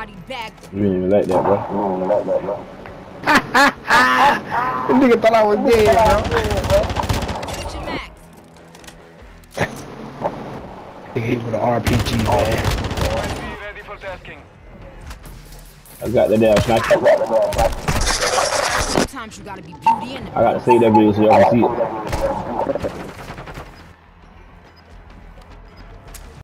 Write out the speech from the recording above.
Body bag. You didn't even like that, bro. You didn't even like that, bro. This nigga thought I was dead, bro. Shoot hit with an RPG, man. Ready for tasking. I got the damn sniper. Sometimes you gotta be beauty in the I got to save that video so y'all can see it.